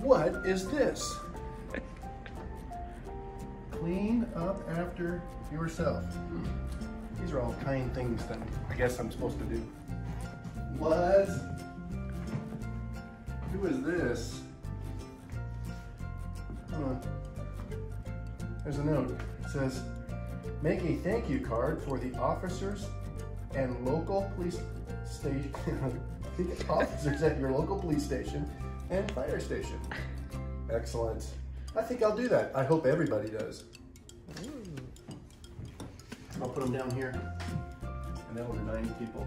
What is this? Clean up after yourself. These are all kind things that I guess I'm supposed to do. What? Who is this? Huh. There's a note. It says, make a thank you card for the officers and local police station, officers at your local police station and fire station. Excellent. I think I'll do that. I hope everybody does. I'll put them down here. And that was nine people.